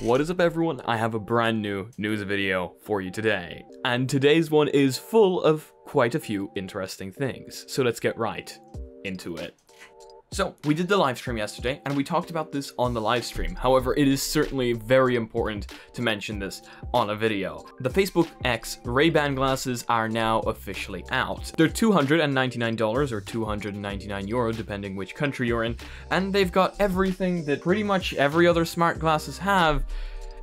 What is up everyone? I have a brand new news video for you today. And today's one is full of quite a few interesting things. So let's get right into it. So, we did the live stream yesterday, and we talked about this on the live stream. However, it is certainly very important to mention this on a video. The Facebook X Ray-Ban glasses are now officially out. They're $299 or 299 euro, depending which country you're in, and they've got everything that pretty much every other smart glasses have,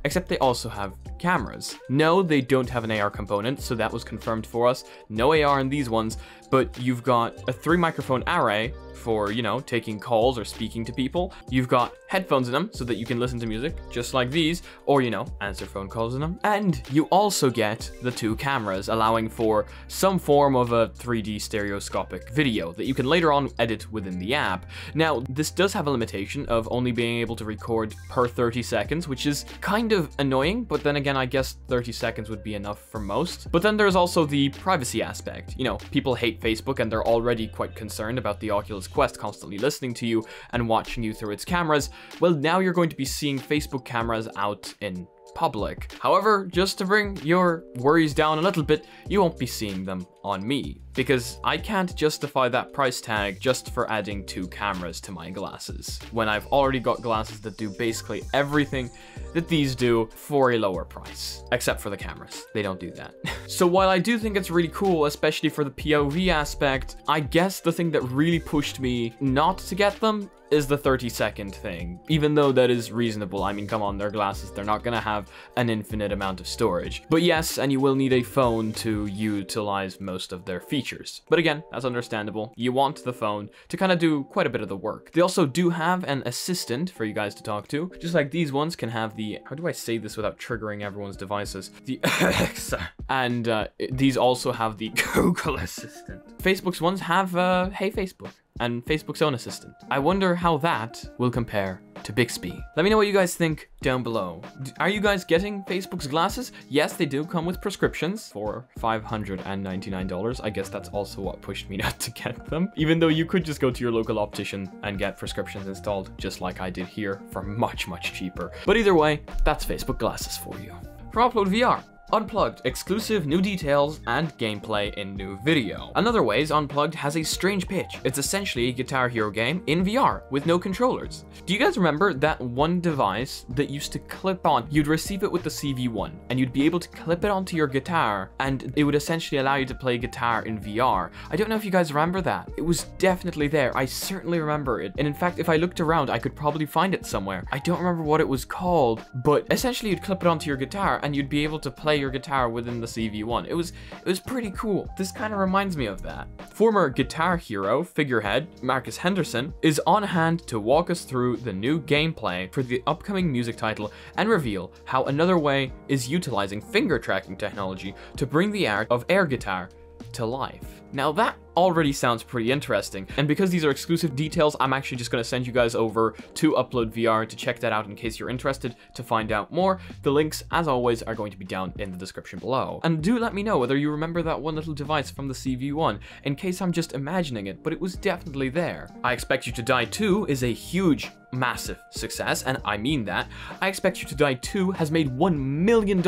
except they also have cameras. No, they don't have an AR component, so that was confirmed for us. No AR in these ones, but you've got a three microphone array for, you know, taking calls or speaking to people. You've got headphones in them so that you can listen to music, just like these, or, you know, answer phone calls in them. And you also get the two cameras, allowing for some form of a 3D stereoscopic video that you can later on edit within the app. Now, this does have a limitation of only being able to record per 30 seconds, which is kind of annoying, but then again, I guess 30 seconds would be enough for most. But then there's also the privacy aspect. You know, people hate Facebook and they're already quite concerned about the Oculus Quest constantly listening to you and watching you through its cameras, well, now you're going to be seeing Facebook cameras out in public. However, just to bring your worries down a little bit, you won't be seeing them on me, because I can't justify that price tag just for adding two cameras to my glasses, when I've already got glasses that do basically everything that these do for a lower price, except for the cameras. They don't do that. so while I do think it's really cool, especially for the POV aspect, I guess the thing that really pushed me not to get them is the 30 second thing, even though that is reasonable. I mean, come on, they're glasses. They're not gonna have an infinite amount of storage. But yes, and you will need a phone to utilize most of their features. But again, that's understandable. You want the phone to kind of do quite a bit of the work. They also do have an assistant for you guys to talk to, just like these ones can have the, how do I say this without triggering everyone's devices? The Alexa. And uh, these also have the Google Assistant. Facebook's ones have, uh, Hey Facebook and Facebook's own assistant. I wonder how that will compare to Bixby. Let me know what you guys think down below. Are you guys getting Facebook's glasses? Yes, they do come with prescriptions for $599. I guess that's also what pushed me not to get them. Even though you could just go to your local optician and get prescriptions installed, just like I did here, for much, much cheaper. But either way, that's Facebook glasses for you. From Upload VR, Unplugged, exclusive new details and gameplay in new video. Anotherway is Unplugged has a strange pitch. It's essentially a Guitar Hero game in VR with no controllers. Do you guys remember that one device that used to clip on? You'd receive it with the CV1 and you'd be able to clip it onto your guitar and it would essentially allow you to play guitar in VR. I don't know if you guys remember that. It was definitely there. I certainly remember it. And in fact, if I looked around, I could probably find it somewhere. I don't remember what it was called, but essentially you'd clip it onto your guitar and you'd be able to play your guitar within the CV1. It was it was pretty cool. This kind of reminds me of that. Former guitar hero figurehead Marcus Henderson is on hand to walk us through the new gameplay for the upcoming music title and reveal how Anotherway is utilizing finger tracking technology to bring the art of air guitar to life. Now that already sounds pretty interesting, and because these are exclusive details, I'm actually just going to send you guys over to Upload VR to check that out in case you're interested to find out more. The links, as always, are going to be down in the description below. And do let me know whether you remember that one little device from the CV1, in case I'm just imagining it, but it was definitely there. I Expect You to Die 2 is a huge massive success, and I mean that. I Expect You to Die 2 has made $1 million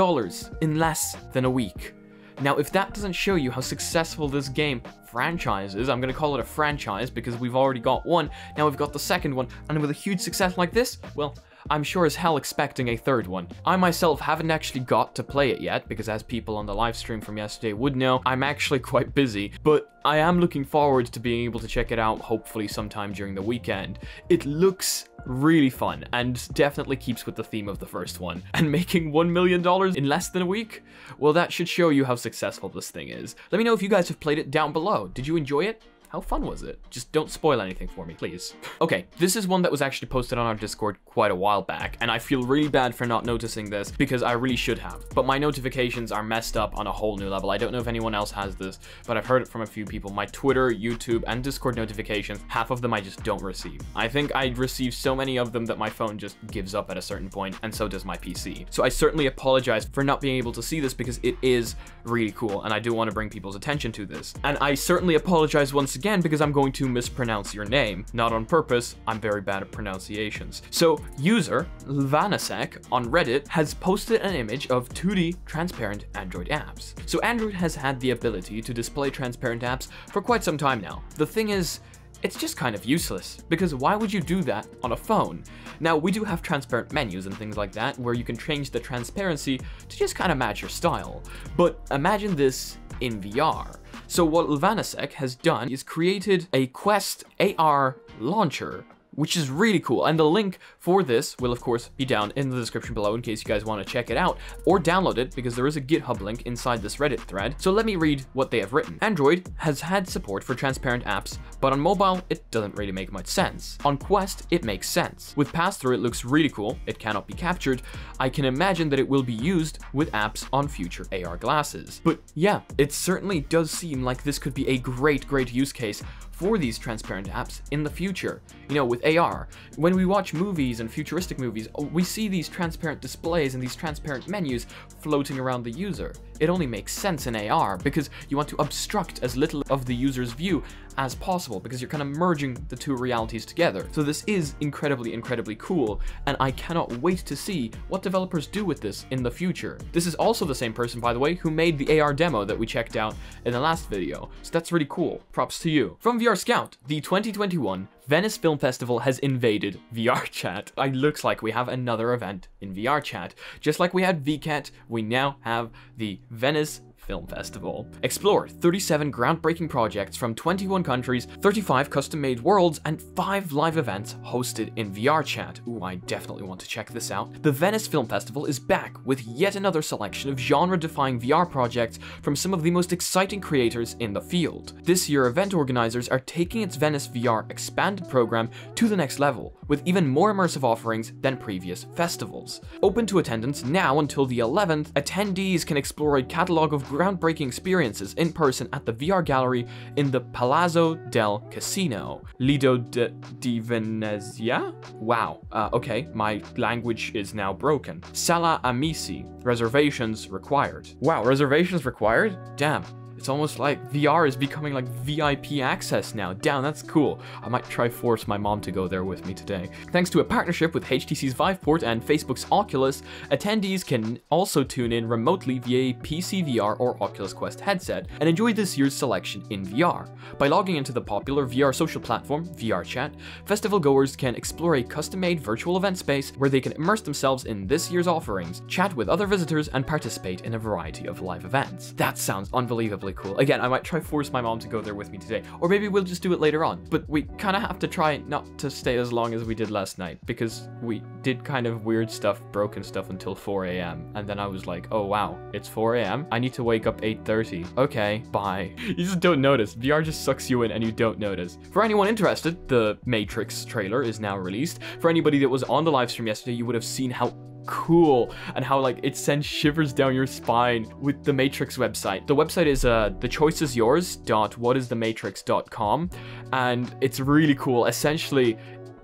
in less than a week. Now, if that doesn't show you how successful this game franchise is, I'm going to call it a franchise because we've already got one, now we've got the second one, and with a huge success like this, well, I'm sure as hell expecting a third one. I myself haven't actually got to play it yet, because as people on the live stream from yesterday would know, I'm actually quite busy, but I am looking forward to being able to check it out hopefully sometime during the weekend. It looks really fun and definitely keeps with the theme of the first one. And making $1 million in less than a week? Well, that should show you how successful this thing is. Let me know if you guys have played it down below. Did you enjoy it? How fun was it? Just don't spoil anything for me, please. okay, this is one that was actually posted on our Discord quite a while back, and I feel really bad for not noticing this because I really should have. But my notifications are messed up on a whole new level. I don't know if anyone else has this, but I've heard it from a few people. My Twitter, YouTube, and Discord notifications, half of them I just don't receive. I think I receive so many of them that my phone just gives up at a certain point, and so does my PC. So I certainly apologize for not being able to see this because it is really cool, and I do want to bring people's attention to this. And I certainly apologize once again again because I'm going to mispronounce your name. Not on purpose, I'm very bad at pronunciations. So, user Lvanasek on Reddit has posted an image of 2D transparent Android apps. So Android has had the ability to display transparent apps for quite some time now. The thing is, it's just kind of useless, because why would you do that on a phone? Now, we do have transparent menus and things like that, where you can change the transparency to just kind of match your style. But imagine this in VR. So what Lvanasek has done is created a Quest AR launcher which is really cool. And the link for this will, of course, be down in the description below in case you guys want to check it out or download it because there is a GitHub link inside this Reddit thread. So let me read what they have written. Android has had support for transparent apps, but on mobile, it doesn't really make much sense. On Quest, it makes sense. With pass-through, it looks really cool. It cannot be captured. I can imagine that it will be used with apps on future AR glasses. But yeah, it certainly does seem like this could be a great, great use case for these transparent apps in the future. You know, with AR, when we watch movies and futuristic movies, we see these transparent displays and these transparent menus floating around the user. It only makes sense in AR because you want to obstruct as little of the user's view as possible because you're kind of merging the two realities together. So this is incredibly, incredibly cool, and I cannot wait to see what developers do with this in the future. This is also the same person, by the way, who made the AR demo that we checked out in the last video, so that's really cool. Props to you. From VR Scout, the 2021 Venice Film Festival has invaded VRChat. It looks like we have another event in VRChat. Just like we had Vket, we now have the Venice Film Festival. Explore 37 groundbreaking projects from 21 countries, 35 custom-made worlds, and 5 live events hosted in VRChat. Ooh, I definitely want to check this out. The Venice Film Festival is back with yet another selection of genre-defying VR projects from some of the most exciting creators in the field. This year, event organizers are taking its Venice VR expanded program to the next level, with even more immersive offerings than previous festivals. Open to attendance now until the 11th, attendees can explore a catalog of groundbreaking experiences in person at the VR gallery in the Palazzo del Casino, Lido de, di Venezia? Wow, uh, okay, my language is now broken. Sala Amici, reservations required. Wow, reservations required? Damn. It's almost like VR is becoming like VIP access now. Damn, that's cool. I might try force my mom to go there with me today. Thanks to a partnership with HTC's Viveport and Facebook's Oculus, attendees can also tune in remotely via PC VR or Oculus Quest headset and enjoy this year's selection in VR. By logging into the popular VR social platform, VRChat, festival goers can explore a custom-made virtual event space where they can immerse themselves in this year's offerings, chat with other visitors, and participate in a variety of live events. That sounds unbelievably cool. Again, I might try force my mom to go there with me today, or maybe we'll just do it later on. But we kind of have to try not to stay as long as we did last night because we did kind of weird stuff, broken stuff until 4 a.m. And then I was like, oh wow, it's 4 a.m. I need to wake up 8.30. Okay, bye. you just don't notice. VR just sucks you in and you don't notice. For anyone interested, the Matrix trailer is now released. For anybody that was on the live stream yesterday, you would have seen how cool and how like it sends shivers down your spine with the Matrix website. The website is uh the choice is yours dot what is the matrix.com and it's really cool. Essentially,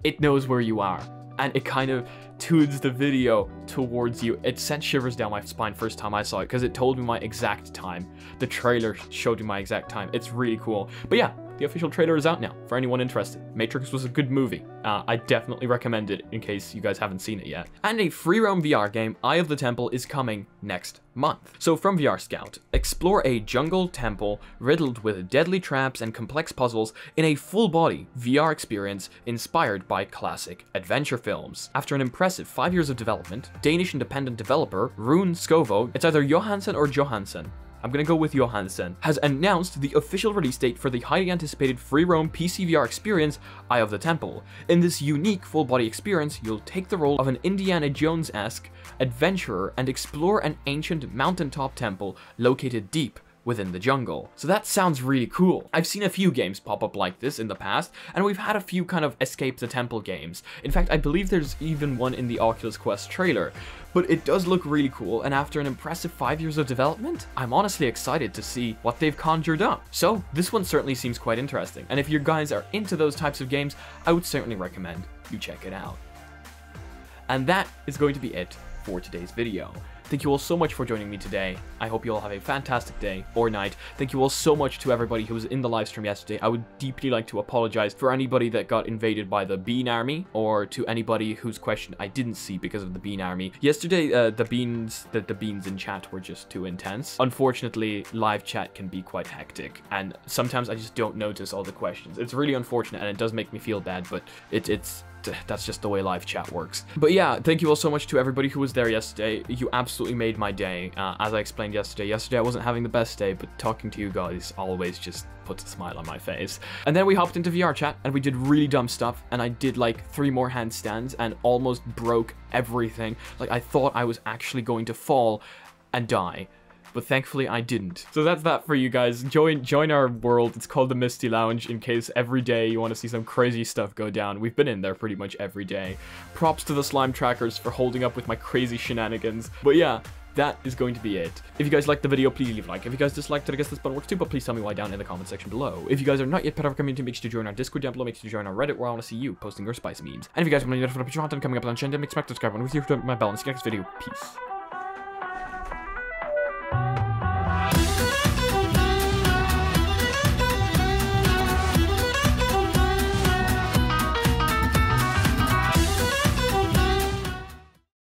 it knows where you are and it kind of tunes the video towards you. It sent shivers down my spine first time I saw it because it told me my exact time. The trailer showed me my exact time. It's really cool. But yeah, the official trailer is out now for anyone interested. Matrix was a good movie. Uh, I definitely recommend it in case you guys haven't seen it yet. And a free roam VR game, Eye of the Temple, is coming next month. So from VR Scout, explore a jungle temple riddled with deadly traps and complex puzzles in a full-body VR experience inspired by classic adventure films. After an impressive five years of development, Danish independent developer Rune Skovbo, it's either Johansson or Johansson, I'm gonna go with Johansson, has announced the official release date for the highly anticipated free roam PC VR experience, Eye of the Temple. In this unique full body experience, you'll take the role of an Indiana Jones esque adventurer and explore an ancient mountaintop temple located deep within the jungle. So that sounds really cool. I've seen a few games pop up like this in the past, and we've had a few kind of escape the temple games. In fact, I believe there's even one in the Oculus Quest trailer. But it does look really cool, and after an impressive 5 years of development, I'm honestly excited to see what they've conjured up. So, this one certainly seems quite interesting, and if you guys are into those types of games, I would certainly recommend you check it out. And that is going to be it for today's video. Thank you all so much for joining me today. I hope you all have a fantastic day or night. Thank you all so much to everybody who was in the live stream yesterday. I would deeply like to apologize for anybody that got invaded by the Bean Army or to anybody whose question I didn't see because of the Bean Army. Yesterday, uh, the beans, the, the beans in chat were just too intense. Unfortunately, live chat can be quite hectic and sometimes I just don't notice all the questions. It's really unfortunate and it does make me feel bad, but it, it's that's just the way live chat works. But yeah, thank you all so much to everybody who was there yesterday. You absolutely made my day. Uh, as I explained yesterday, yesterday I wasn't having the best day, but talking to you guys always just puts a smile on my face. And then we hopped into VRChat and we did really dumb stuff and I did like three more handstands and almost broke everything. Like I thought I was actually going to fall and die but thankfully I didn't. So that's that for you guys. Join join our world. It's called the Misty Lounge in case every day you want to see some crazy stuff go down. We've been in there pretty much every day. Props to the slime trackers for holding up with my crazy shenanigans. But yeah, that is going to be it. If you guys liked the video, please leave a like. If you guys disliked it, I guess this button works too, but please tell me why down in the comment section below. If you guys are not yet part of our community, make sure to join our Discord down below, make sure to join our Reddit where I want to see you posting your spicy memes. And if you guys want to know what content coming up on channel, make sure to subscribe and with your my bell and see you next video. Peace.